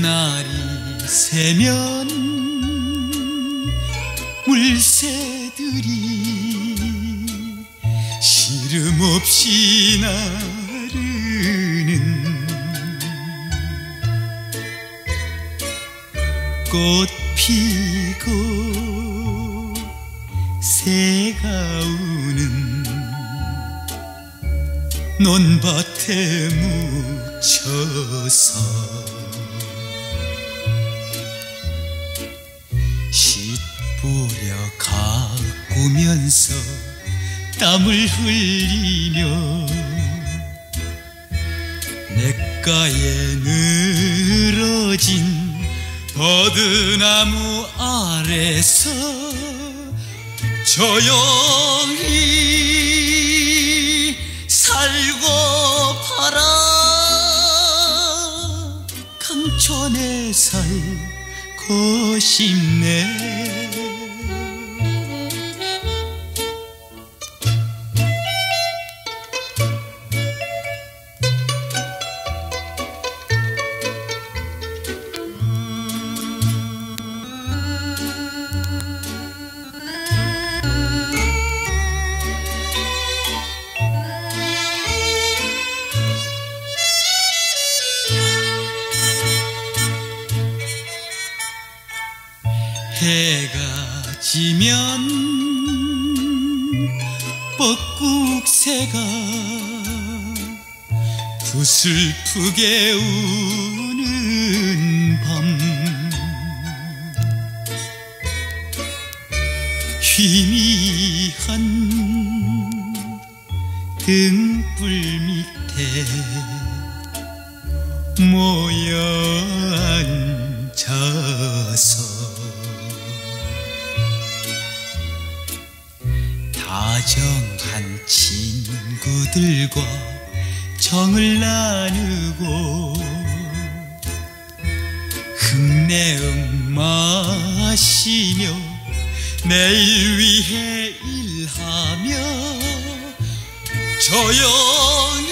날이 새면 물새들이 시름 없이 나르는 꽃 피고 새가 우는 논밭에 묻혀서 가꾸면서 땀을 흘리며 냇가에 늘어진 버드나무 아래서 조용히 살고 팔아 강촌에 살고 싶네 해가 지면 뻐꾹새가 부슬프게 우는 밤. 희미한 등불 밑에 모여 앉아서 다정한 친구들과 정을 나누고 흙내음 마시며 내일 위해 일하며 조용히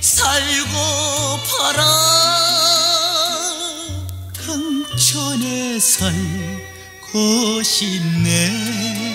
살고 팔아. 강촌에 살 고 싶네